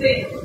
Sí.